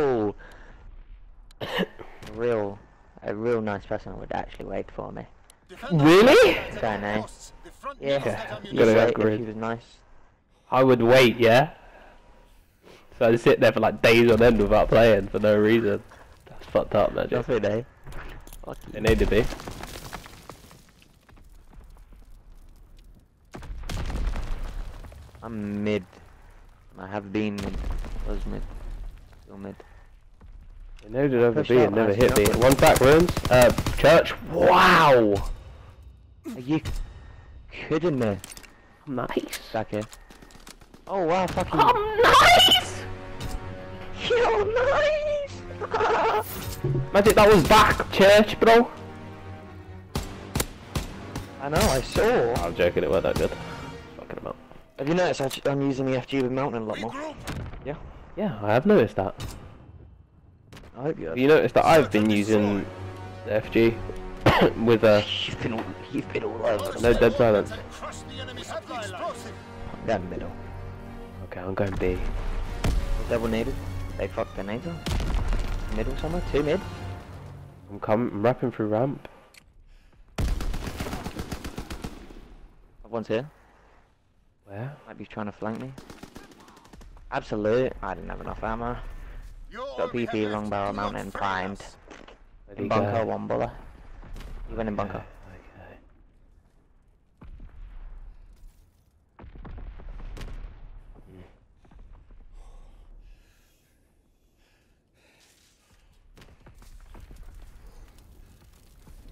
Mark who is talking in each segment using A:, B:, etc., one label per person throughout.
A: Oh! a real, a real nice person would actually wait for me.
B: Really?
A: Fair nice. Yeah,
B: Yeah,
A: you'd
B: gotta go
A: wait if he was nice.
B: I would wait, yeah. So I'd sit there for like days on end without playing for no reason. That's fucked up, Magik.
A: Nothing, eh? Fuck you.
B: It need to be.
A: I'm mid. I have been mid. Was mid. Still mid.
B: It never did over
A: Push
B: B and never hit
A: yeah.
B: me. One back rooms. Uh, church. Wow.
A: Are you kidding me?
B: Nice.
A: Back here. Oh wow, fucking.
B: Oh, nice.
A: Yo, nice!
B: Magik, that was back church, bro.
A: I know, I saw.
B: I'm joking. It weren't that good. Fucking about.
A: Have you noticed I'm using the FG with Mountain a lot more? Yeah.
B: Yeah, I have noticed that.
A: I hope you have.
B: You noticed that I've been using the FG with uh,
A: You've been all, you've been all over.
B: no dead silence?
A: That middle.
B: Okay, I'm going B.
A: Double needed. They fucked the nades. Middle somewhere? Two mid?
B: I'm coming. I'm rapping through ramp.
A: One's here.
B: Where?
A: Might be trying to flank me. Absolute. I didn't have enough ammo. Got BP long barrel mountain primed. In bunker,
B: go?
A: one buller. He went in bunker.
B: Okay.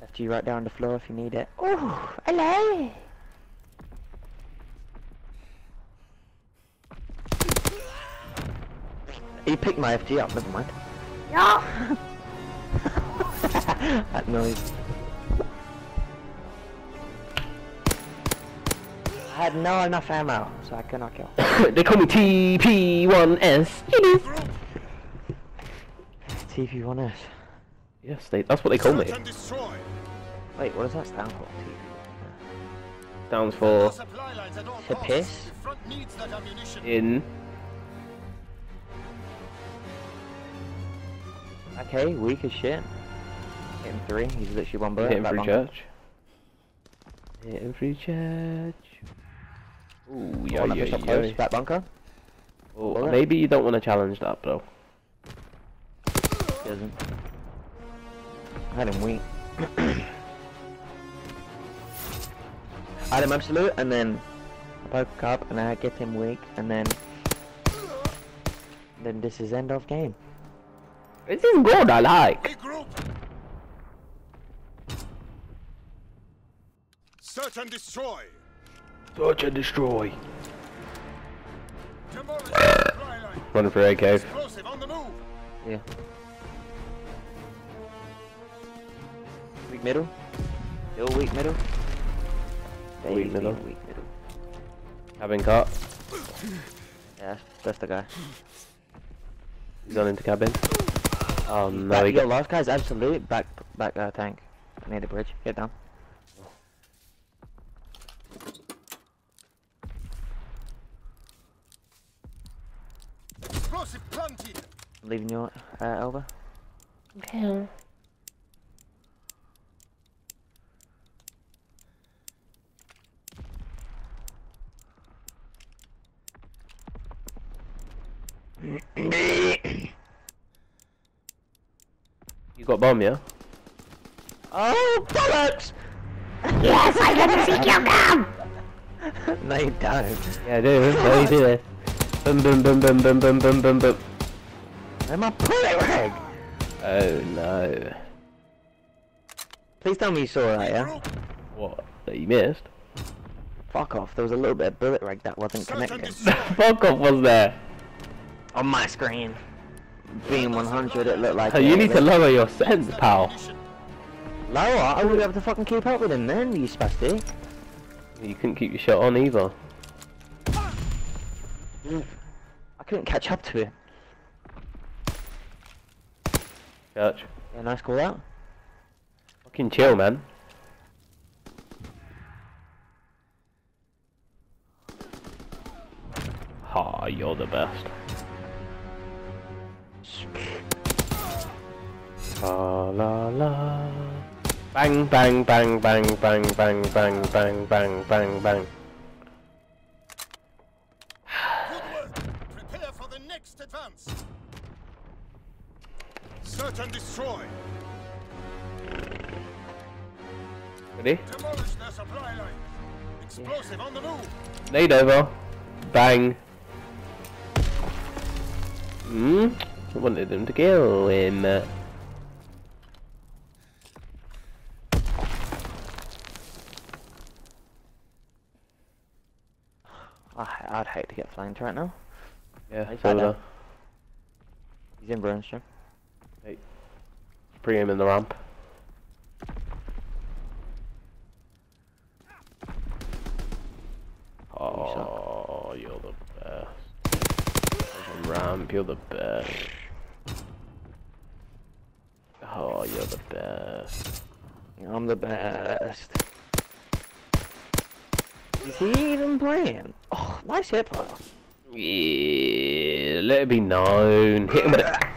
A: Left you right down the floor if you need it. Oh, hello! He picked my FG up, never mind. Yeah! that noise. I had no enough ammo, so I could not kill.
B: they call me TP1S. It is.
A: TP1S.
B: Yes, they, that's what they call me.
A: Wait, what does that stand for?
B: Stands for
A: To piss?
B: in.
A: Okay, weak as shit. Hit him three, he's literally one bullet.
B: Hit
A: back
B: through church. Hit Hitting through church. Ooh,
A: Go
B: yo,
A: on,
B: yo,
A: push up
B: yo.
A: close, back bunker.
B: Oh,
A: Bullet.
B: maybe you don't want to challenge that, bro.
A: Doesn't. I had him weak. I had him absolute, and then I poke up, and I get him weak, and then then this is end of game.
B: This is good, I like.
C: Search and destroy.
B: Search and destroy.
C: Demolish the supply line.
B: Running for A cave.
C: Explosive on the move.
A: Yeah. Weak middle. Still weak middle.
B: Weak
A: Baby,
B: middle.
A: Weak middle.
B: Cabin cut.
A: Yeah, that's, that's the guy.
B: He's gone into cabin. Oh no,
A: back,
B: he got.
A: last guy's absolute. Back, back uh, tank. Near the bridge. Get down.
C: Explosive planted.
A: I'm leaving you uh, over.
B: Okay. You got bomb, yeah?
A: Oh, bollocks! yes, I get to see you now! no, you don't.
B: Yeah, I do. No, you do it. Boom, boom, boom, boom, boom, boom, boom, boom, boom.
A: I'm a bullet rag!
B: Oh no.
A: Please tell me you saw that, yeah?
B: What? That you missed?
A: Fuck off, there was a little bit of bullet rag that wasn't connected.
B: Fuck off was there.
A: On my screen. Being 100, it looked like
B: Oh, you need to lower your sense, pal.
A: Lower? I wouldn't be able to fucking keep up with him then, you spastic.
B: You couldn't keep your shot on either.
A: I couldn't catch up to it.
B: Church.
A: Yeah, nice call out.
B: Fucking chill, man. Ha, you're the best. La la la. Bang bang bang bang bang bang bang bang bang bang bang.
C: Good work. Prepare for the next advance. Search and destroy.
B: Ready?
C: Demolish their supply line. Explosive on the move.
B: Nade over. Bang. Hmm. I wanted him to kill him.
A: I, I'd hate to get flanked right now.
B: Yeah,
A: Nice
B: so
A: He's in Brimstone.
B: bring him in the ramp. Oh, you're the best. Ramp, you're the best. Oh, you're the best.
A: I'm the best. Is he even playing? Oh, nice hit pile.
B: Yeah, let it be known. Hit him with it.